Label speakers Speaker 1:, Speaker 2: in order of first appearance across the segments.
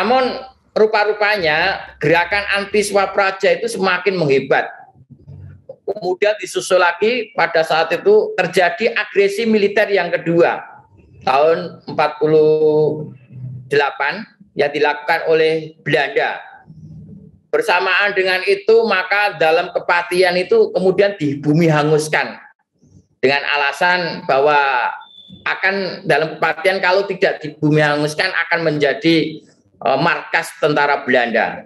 Speaker 1: Namun rupa-rupanya gerakan anti swapraja itu semakin menghebat. Kemudian disusul lagi pada saat itu terjadi agresi militer yang kedua tahun 48 yang dilakukan oleh Belanda. Bersamaan dengan itu maka dalam kepatian itu kemudian di bumi hanguskan dengan alasan bahwa akan dalam kepatian kalau tidak di bumi hanguskan akan menjadi markas tentara Belanda.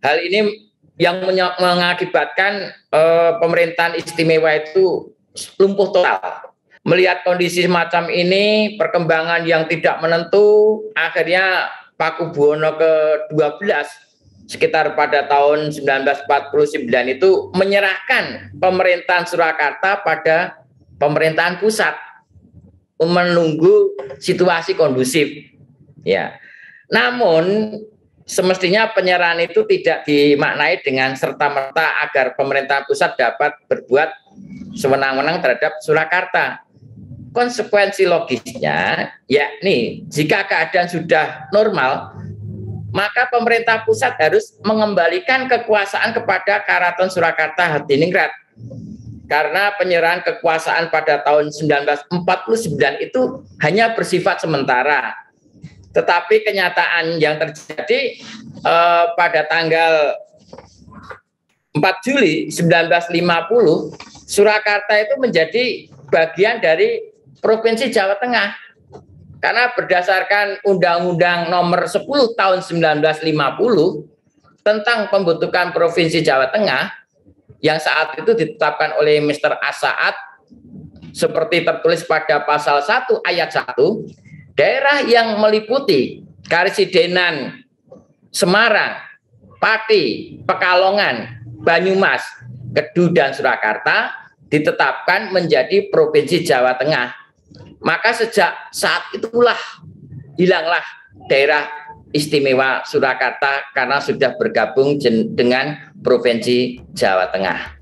Speaker 1: Hal ini yang mengakibatkan uh, pemerintahan istimewa itu lumpuh total. Melihat kondisi semacam ini, perkembangan yang tidak menentu, akhirnya Paku Buwono ke-12 sekitar pada tahun 1949 itu menyerahkan pemerintahan Surakarta pada pemerintahan pusat menunggu situasi kondusif. Ya. Namun semestinya penyerahan itu tidak dimaknai dengan serta-merta agar pemerintah pusat dapat berbuat sewenang-wenang terhadap Surakarta. Konsekuensi logisnya, yakni jika keadaan sudah normal, maka pemerintah pusat harus mengembalikan kekuasaan kepada Karaton Surakarta Hadiningrat. Karena penyerahan kekuasaan pada tahun 1949 itu hanya bersifat sementara tetapi kenyataan yang terjadi eh, pada tanggal 4 Juli 1950, Surakarta itu menjadi bagian dari Provinsi Jawa Tengah. Karena berdasarkan Undang-Undang Nomor 10 Tahun 1950 tentang pembentukan Provinsi Jawa Tengah yang saat itu ditetapkan oleh Mr. Asaat seperti tertulis pada pasal 1 ayat 1 Daerah yang meliputi Karisidenan, Semarang, Pati, Pekalongan, Banyumas, Kedu dan Surakarta ditetapkan menjadi Provinsi Jawa Tengah. Maka sejak saat itulah hilanglah daerah istimewa Surakarta karena sudah bergabung dengan Provinsi Jawa Tengah.